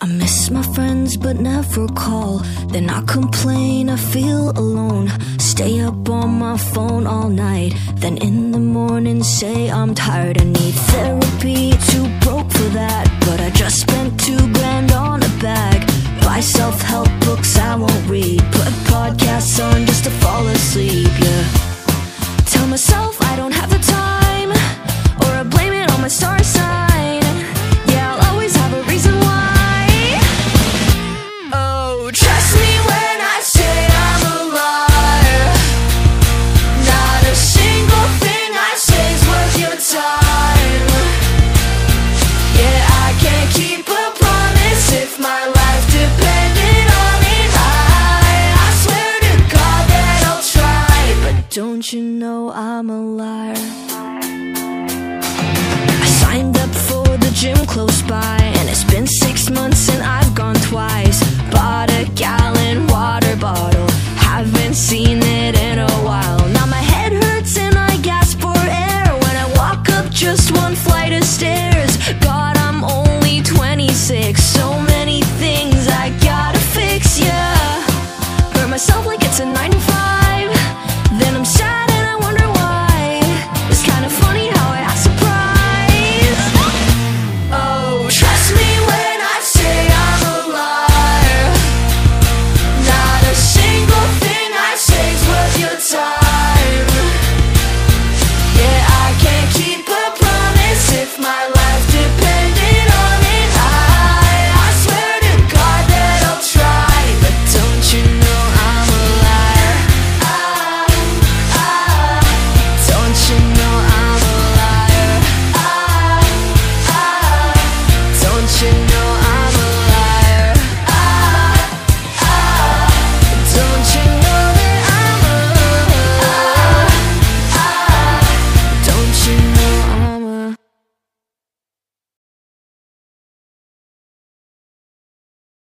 I miss my friends but never call. Then I complain, I feel alone. Stay up on my phone all night. Then in the morning say I'm tired. I need therapy, too broke for that. But I just spent two grand on a bag. Buy self help books I won't read. Put podcasts on just to fall asleep, yeah. Tell myself I don't have the time. flight of stairs. God, I'm only 26 So many things I gotta fix, yeah. Burn myself like it's a 9 to 5